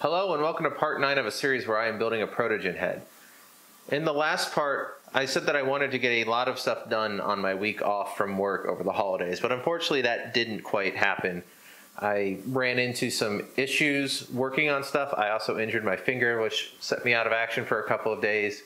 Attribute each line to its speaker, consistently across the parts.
Speaker 1: Hello and welcome to part 9 of a series where I am building a Protogen head. In the last part, I said that I wanted to get a lot of stuff done on my week off from work over the holidays, but unfortunately that didn't quite happen. I ran into some issues working on stuff. I also injured my finger, which set me out of action for a couple of days.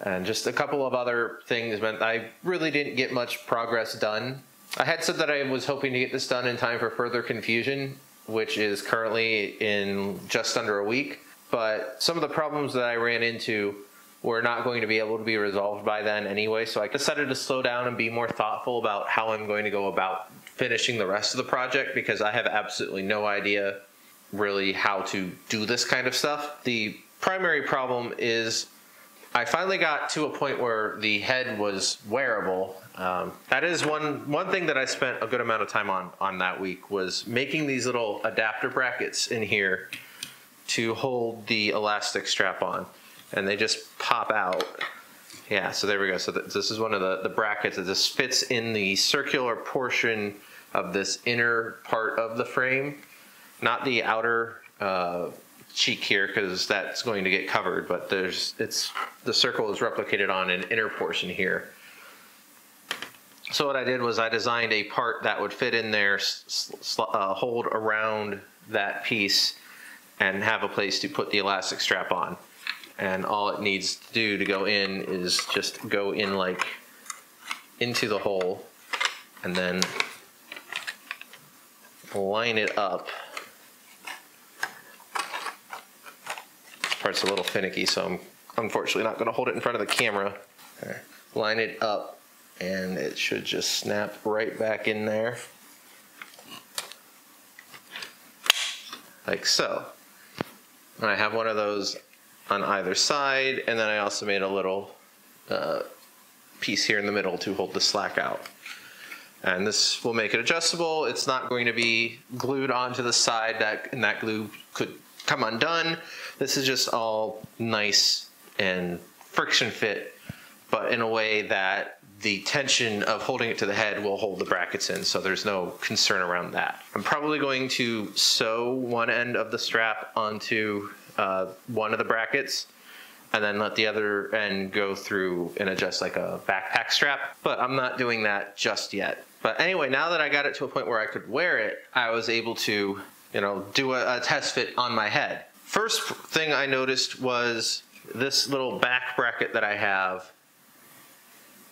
Speaker 1: And just a couple of other things meant I really didn't get much progress done. I had said that I was hoping to get this done in time for Further Confusion, which is currently in just under a week. But some of the problems that I ran into were not going to be able to be resolved by then anyway. So I decided to slow down and be more thoughtful about how I'm going to go about finishing the rest of the project because I have absolutely no idea really how to do this kind of stuff. The primary problem is I finally got to a point where the head was wearable. Um, that is one one thing that I spent a good amount of time on on that week was making these little adapter brackets in here to hold the elastic strap on, and they just pop out. Yeah, so there we go. So th this is one of the, the brackets that just fits in the circular portion of this inner part of the frame, not the outer uh, cheek here because that's going to get covered, but there's it's the circle is replicated on an inner portion here. So what I did was I designed a part that would fit in there, uh, hold around that piece, and have a place to put the elastic strap on. And all it needs to do to go in is just go in like into the hole and then line it up part's a little finicky, so I'm unfortunately not going to hold it in front of the camera. Line it up, and it should just snap right back in there. Like so. And I have one of those on either side, and then I also made a little uh, piece here in the middle to hold the slack out. And this will make it adjustable. It's not going to be glued onto the side, that, and that glue could come undone. This is just all nice and friction fit, but in a way that the tension of holding it to the head will hold the brackets in, so there's no concern around that. I'm probably going to sew one end of the strap onto uh, one of the brackets and then let the other end go through and adjust like a backpack strap, but I'm not doing that just yet. But anyway, now that I got it to a point where I could wear it, I was able to you know, do a, a test fit on my head. First thing I noticed was this little back bracket that I have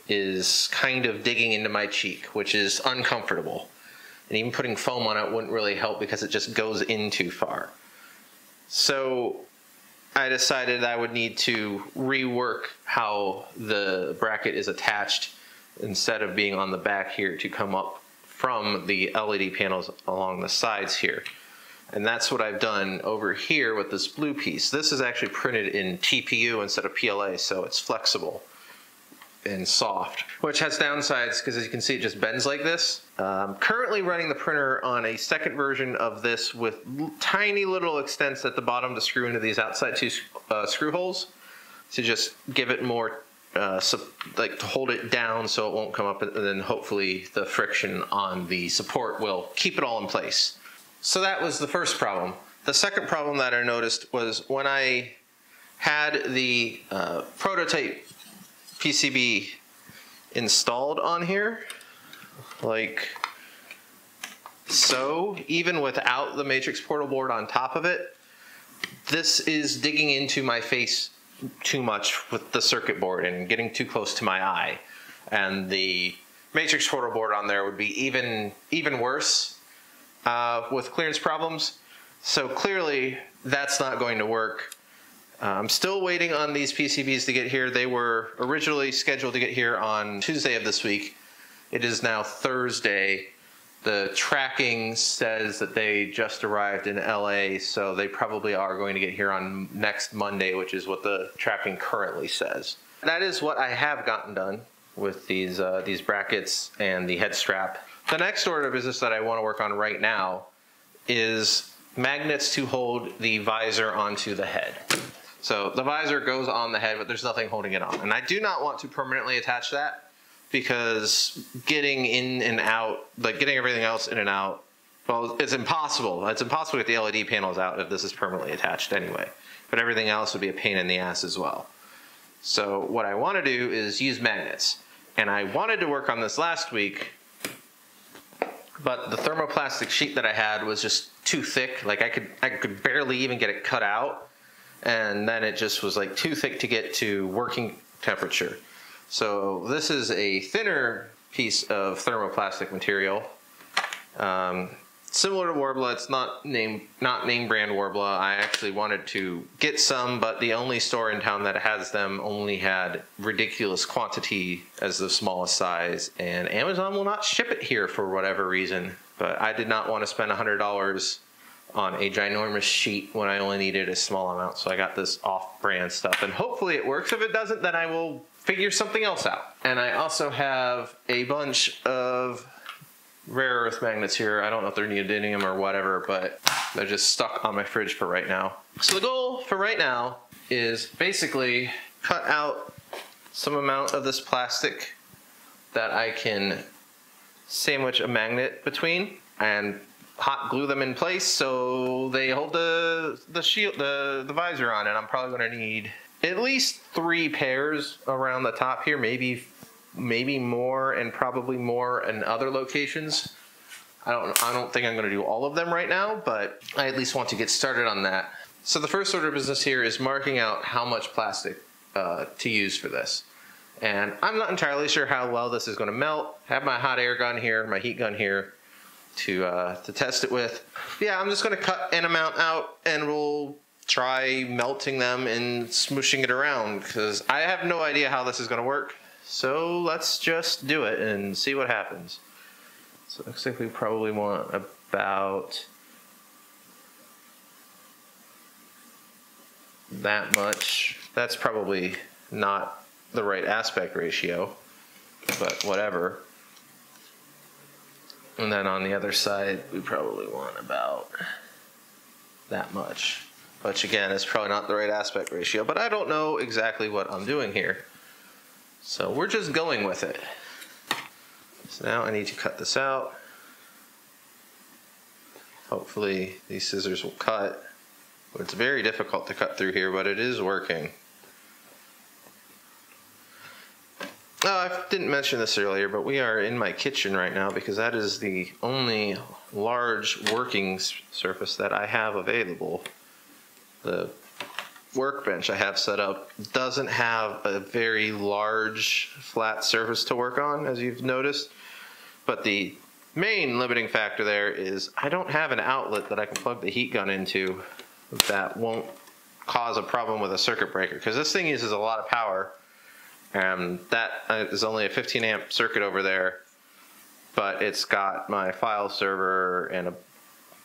Speaker 1: is kind of digging into my cheek, which is uncomfortable. And even putting foam on it wouldn't really help because it just goes in too far. So I decided I would need to rework how the bracket is attached instead of being on the back here to come up from the LED panels along the sides here. And that's what I've done over here with this blue piece. This is actually printed in TPU instead of PLA, so it's flexible and soft, which has downsides because as you can see, it just bends like this. Um, currently running the printer on a second version of this with tiny little extents at the bottom to screw into these outside two uh, screw holes to just give it more, uh, like to hold it down so it won't come up and then hopefully the friction on the support will keep it all in place. So that was the first problem. The second problem that I noticed was when I had the uh, prototype PCB installed on here, like so, even without the matrix portal board on top of it, this is digging into my face too much with the circuit board and getting too close to my eye. And the matrix portal board on there would be even even worse uh, with clearance problems. So clearly that's not going to work. Uh, I'm still waiting on these PCBs to get here. They were originally scheduled to get here on Tuesday of this week. It is now Thursday. The tracking says that they just arrived in LA, so they probably are going to get here on next Monday, which is what the tracking currently says. That is what I have gotten done with these, uh, these brackets and the head strap. The next order of business that I want to work on right now is magnets to hold the visor onto the head. So the visor goes on the head, but there's nothing holding it on. And I do not want to permanently attach that because getting in and out, like getting everything else in and out well, it's impossible. It's impossible to get the LED panels out if this is permanently attached anyway. But everything else would be a pain in the ass as well. So what I want to do is use magnets. And I wanted to work on this last week, but the thermoplastic sheet that I had was just too thick. Like I could I could barely even get it cut out. And then it just was like too thick to get to working temperature. So this is a thinner piece of thermoplastic material. Um, similar to Worbla, it's not name not name brand Worbla. I actually wanted to get some, but the only store in town that has them only had ridiculous quantity as the smallest size, and Amazon will not ship it here for whatever reason. But I did not want to spend hundred dollars on a ginormous sheet when I only needed a small amount, so I got this off-brand stuff, and hopefully it works. If it doesn't, then I will figure something else out. And I also have a bunch of rare earth magnets here. I don't know if they're neodymium or whatever, but they're just stuck on my fridge for right now. So the goal for right now is basically cut out some amount of this plastic that I can sandwich a magnet between and hot glue them in place so they hold the the shield the, the visor on and I'm probably going to need at least three pairs around the top here maybe maybe more and probably more in other locations. I don't I don't think I'm going to do all of them right now, but I at least want to get started on that. So the first order of business here is marking out how much plastic uh, to use for this. And I'm not entirely sure how well this is going to melt. I have my hot air gun here, my heat gun here to uh, to test it with. Yeah, I'm just going to cut an amount out and we'll try melting them and smooshing it around because I have no idea how this is going to work. So let's just do it and see what happens. So it looks like we probably want about that much. That's probably not the right aspect ratio, but whatever. And then on the other side, we probably want about that much. Which again is probably not the right aspect ratio, but I don't know exactly what I'm doing here. So we're just going with it. So now I need to cut this out. Hopefully these scissors will cut. It's very difficult to cut through here, but it is working. Oh, I didn't mention this earlier, but we are in my kitchen right now because that is the only large working surface that I have available. The workbench I have set up doesn't have a very large flat surface to work on, as you've noticed. But the main limiting factor there is I don't have an outlet that I can plug the heat gun into that won't cause a problem with a circuit breaker because this thing uses a lot of power and that uh, only a 15 amp circuit over there but it's got my file server and a,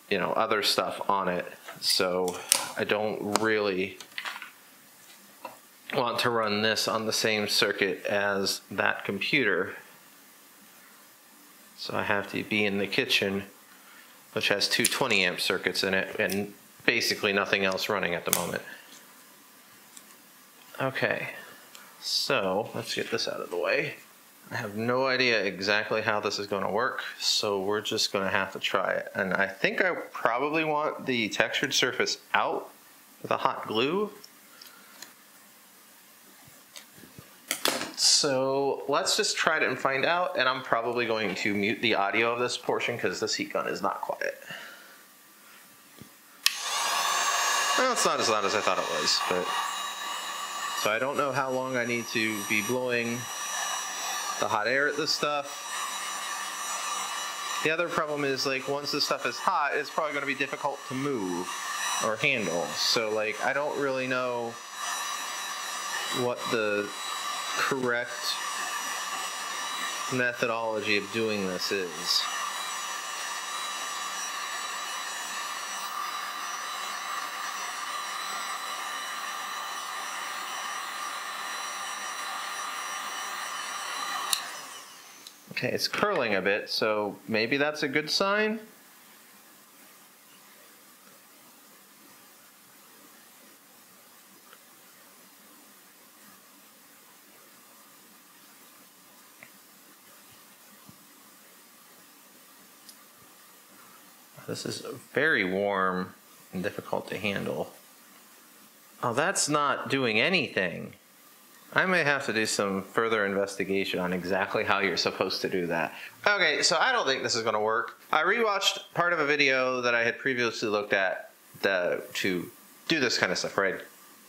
Speaker 1: you know other stuff on it so I don't really want to run this on the same circuit as that computer. So I have to be in the kitchen, which has two 20 amp circuits in it and basically nothing else running at the moment. Okay, so let's get this out of the way. I have no idea exactly how this is going to work, so we're just going to have to try it. And I think I probably want the textured surface out with a hot glue So let's just try it and find out. And I'm probably going to mute the audio of this portion because this heat gun is not quiet. Well, it's not as loud as I thought it was, but so I don't know how long I need to be blowing the hot air at this stuff. The other problem is like once this stuff is hot, it's probably going to be difficult to move or handle. So like I don't really know what the correct methodology of doing this is. Okay, it's curling a bit, so maybe that's a good sign. This is very warm and difficult to handle. Oh, that's not doing anything. I may have to do some further investigation on exactly how you're supposed to do that. Okay, so I don't think this is going to work. I rewatched part of a video that I had previously looked at the, to do this kind of stuff, I'd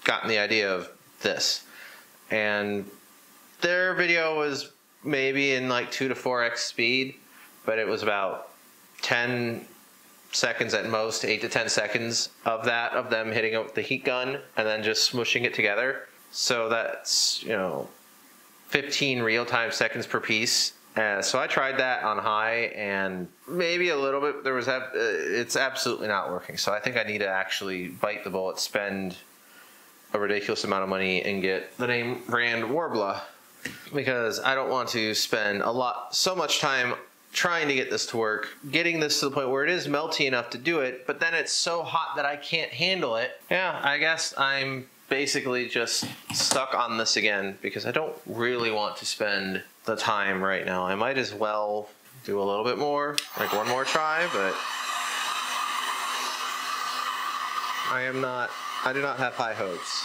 Speaker 1: gotten the idea of this. And their video was maybe in like 2 to 4x speed, but it was about 10 seconds at most, 8 to 10 seconds of that, of them hitting it with the heat gun and then just smushing it together. So that's, you know, 15 real time seconds per piece. Uh, so I tried that on high and maybe a little bit. There was, uh, it's absolutely not working. So I think I need to actually bite the bullet, spend a ridiculous amount of money and get the name brand Worbla because I don't want to spend a lot, so much time trying to get this to work, getting this to the point where it is melty enough to do it, but then it's so hot that I can't handle it. Yeah, I guess I'm basically just stuck on this again because I don't really want to spend the time right now. I might as well do a little bit more, like one more try, but I am not, I do not have high hopes.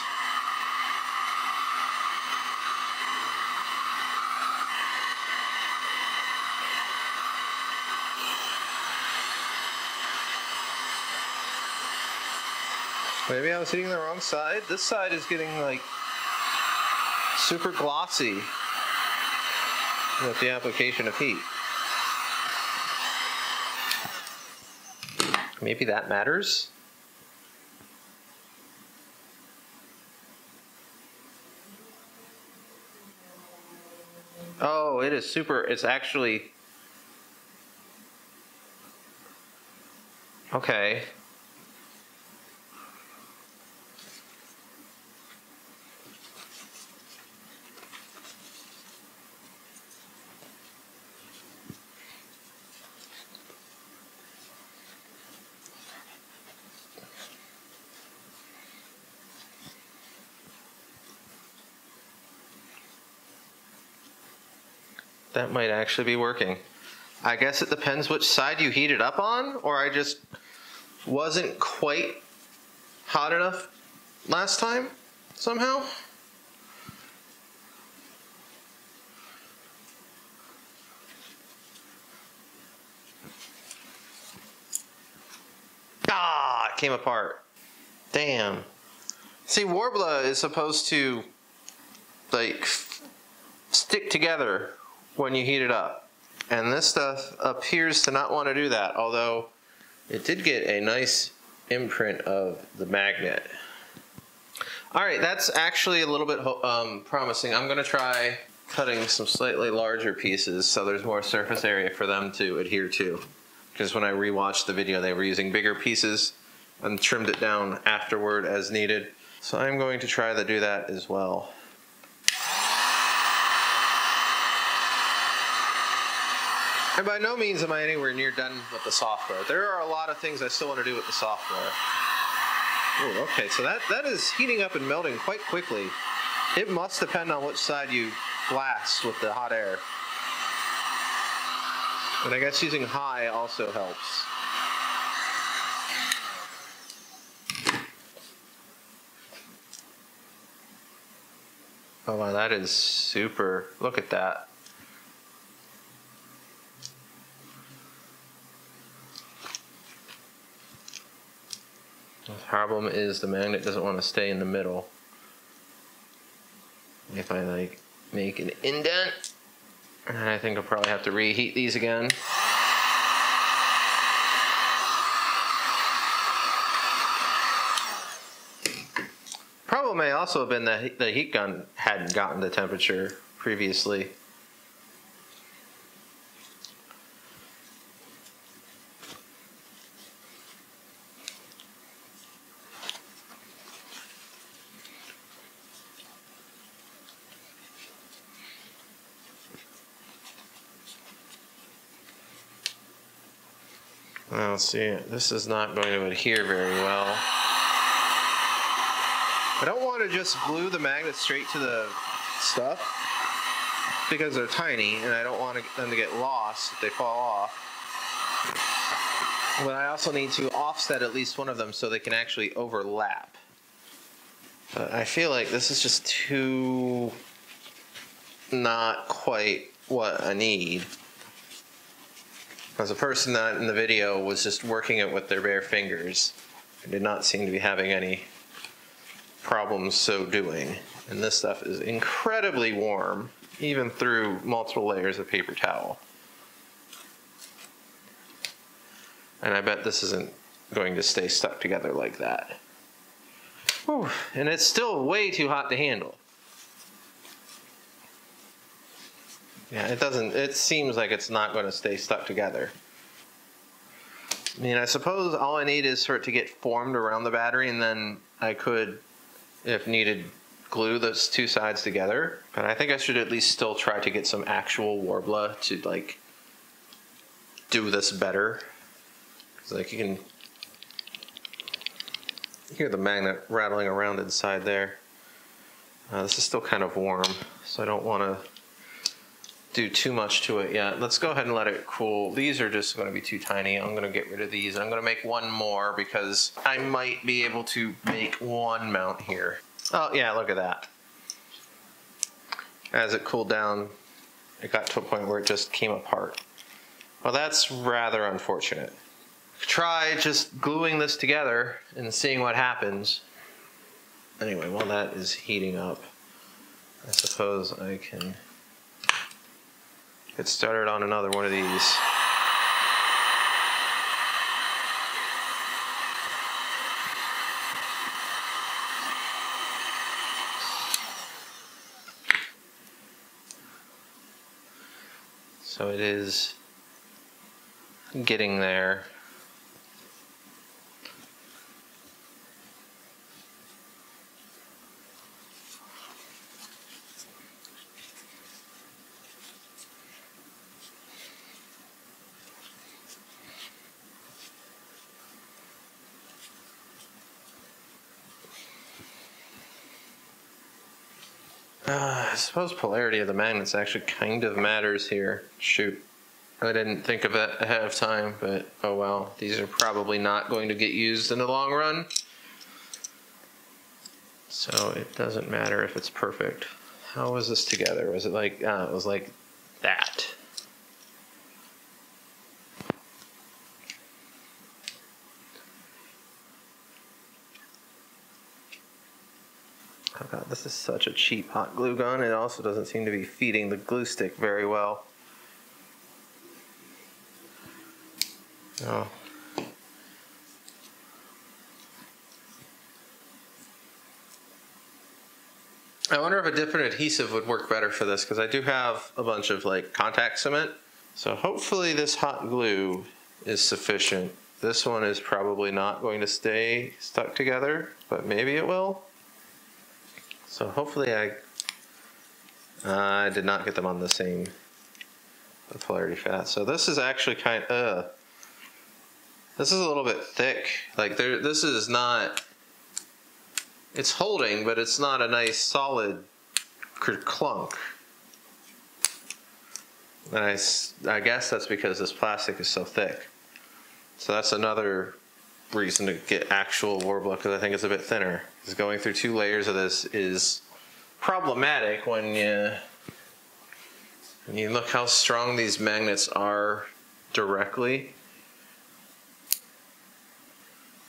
Speaker 1: Maybe I was hitting the wrong side. This side is getting like super glossy with the application of heat. Maybe that matters. Oh, it is super. It's actually. Okay. That might actually be working. I guess it depends which side you heat it up on, or I just wasn't quite hot enough last time somehow. Ah, it came apart. Damn. See, Worbla is supposed to like stick together when you heat it up. And this stuff appears to not want to do that, although it did get a nice imprint of the magnet. All right, that's actually a little bit um, promising. I'm going to try cutting some slightly larger pieces so there's more surface area for them to adhere to. Because when I rewatched the video, they were using bigger pieces and trimmed it down afterward as needed. So I'm going to try to do that as well. And by no means am I anywhere near done with the software. There are a lot of things I still want to do with the software. Ooh, okay, so that, that is heating up and melting quite quickly. It must depend on which side you blast with the hot air. And I guess using high also helps. Oh wow, that is super. Look at that. Problem is the magnet doesn't want to stay in the middle. If I like make an indent, I think I'll probably have to reheat these again. Problem may also have been that the heat gun hadn't gotten the temperature previously. Let's see, this is not going to adhere very well. I don't want to just glue the magnets straight to the stuff because they're tiny and I don't want them to get lost if they fall off. But I also need to offset at least one of them so they can actually overlap. But I feel like this is just too not quite what I need. As a person that in the video was just working it with their bare fingers, I did not seem to be having any problems so doing. And this stuff is incredibly warm, even through multiple layers of paper towel. And I bet this isn't going to stay stuck together like that. Whew. And it's still way too hot to handle. Yeah, it doesn't, it seems like it's not going to stay stuck together. I mean, I suppose all I need is for it to get formed around the battery and then I could, if needed, glue those two sides together. But I think I should at least still try to get some actual Worbla to like do this better. Like you can hear the magnet rattling around inside there. Uh, this is still kind of warm, so I don't want to do too much to it yet. Let's go ahead and let it cool. These are just going to be too tiny. I'm going to get rid of these. I'm going to make one more because I might be able to make one mount here. Oh yeah, look at that. As it cooled down, it got to a point where it just came apart. Well, that's rather unfortunate. Try just gluing this together and seeing what happens. Anyway, while that is heating up, I suppose I can get started on another one of these. So it is getting there. Uh, I suppose polarity of the magnets actually kind of matters here. Shoot. I didn't think of it ahead of time, but oh well. These are probably not going to get used in the long run. So it doesn't matter if it's perfect. How was this together? Was it like, uh, it was like that. Oh god, this is such a cheap hot glue gun. It also doesn't seem to be feeding the glue stick very well. Oh. I wonder if a different adhesive would work better for this because I do have a bunch of like contact cement. So hopefully this hot glue is sufficient. This one is probably not going to stay stuck together, but maybe it will. So hopefully I, uh, I did not get them on the same polarity fat. So this is actually kind of, uh, this is a little bit thick. Like there, this is not, it's holding, but it's not a nice solid clunk. And I, I guess that's because this plastic is so thick. So that's another reason to get actual Worbla because I think it's a bit thinner. Because going through two layers of this is problematic when you when you look how strong these magnets are directly.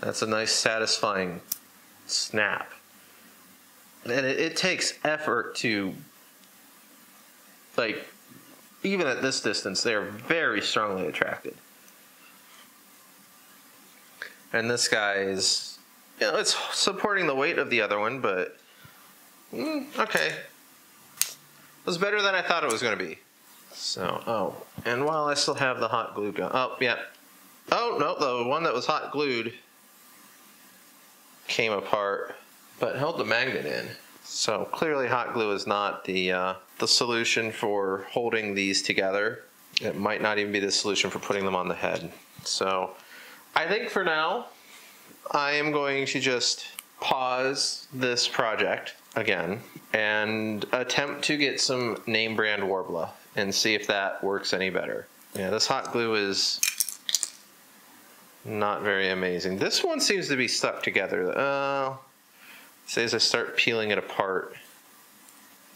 Speaker 1: That's a nice satisfying snap. And it, it takes effort to like even at this distance they're very strongly attracted and this guy is, you know, it's supporting the weight of the other one, but mm, okay. It was better than I thought it was going to be. So, oh, and while I still have the hot glue gun, oh, yeah. Oh, no, the one that was hot glued came apart, but held the magnet in. So clearly hot glue is not the, uh, the solution for holding these together. It might not even be the solution for putting them on the head. So I think for now, I am going to just pause this project again and attempt to get some name brand Worbla and see if that works any better. Yeah, this hot glue is not very amazing. This one seems to be stuck together. Uh, say as I start peeling it apart,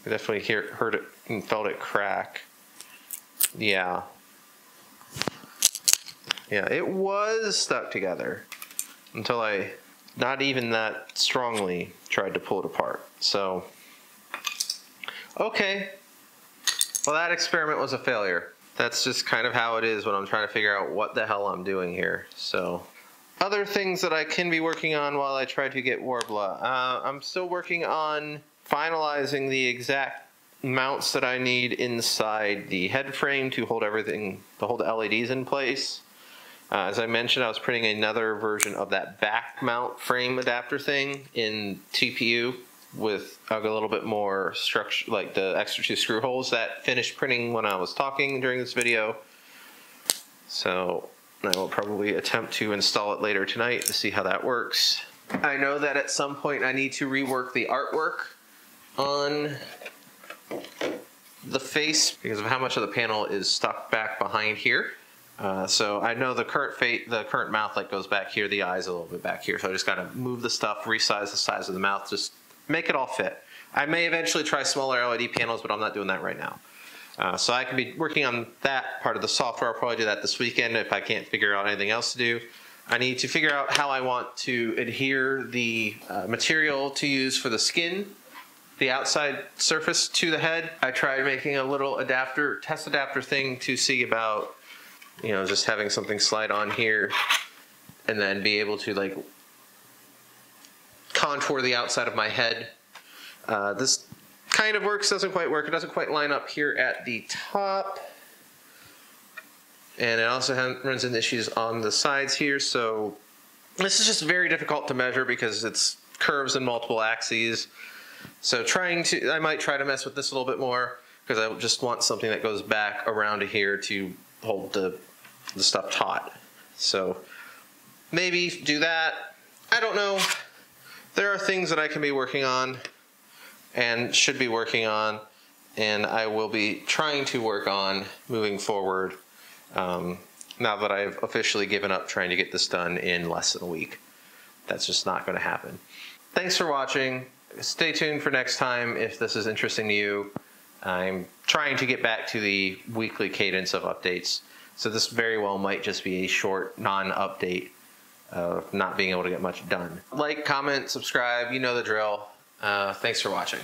Speaker 1: I definitely hear, heard it and felt it crack. Yeah. Yeah, it was stuck together until I, not even that strongly, tried to pull it apart. So, okay. Well, that experiment was a failure that's just kind of how it is when I'm trying to figure out what the hell I'm doing here. So, other things that I can be working on while I try to get Worbla. Uh, I'm still working on finalizing the exact mounts that I need inside the head frame to hold everything, to hold the LEDs in place. Uh, as I mentioned, I was printing another version of that back mount frame adapter thing in TPU with a little bit more structure, like the extra two screw holes that finished printing when I was talking during this video. So I will probably attempt to install it later tonight to see how that works. I know that at some point I need to rework the artwork on the face because of how much of the panel is stuck back behind here. Uh, so I know the current fate, the current mouth like goes back here, the eyes a little bit back here. So I just got to move the stuff, resize the size of the mouth, just make it all fit. I may eventually try smaller LED panels, but I'm not doing that right now. Uh, so I can be working on that part of the software. I'll probably do that this weekend if I can't figure out anything else to do. I need to figure out how I want to adhere the uh, material to use for the skin, the outside surface to the head. I tried making a little adapter, test adapter thing to see about, you know, just having something slide on here and then be able to like contour the outside of my head. Uh, this kind of works, doesn't quite work. It doesn't quite line up here at the top. And it also runs into issues on the sides here. So this is just very difficult to measure because it's curves and multiple axes. So trying to, I might try to mess with this a little bit more because I just want something that goes back around here to hold the, the stuff taut. So maybe do that. I don't know there are things that I can be working on and should be working on, and I will be trying to work on moving forward um, now that I've officially given up trying to get this done in less than a week. That's just not going to happen. Thanks for watching. Stay tuned for next time if this is interesting to you. I'm trying to get back to the weekly cadence of updates, so this very well might just be a short non-update of not being able to get much done. Like, comment, subscribe, you know the drill. Uh, thanks for watching.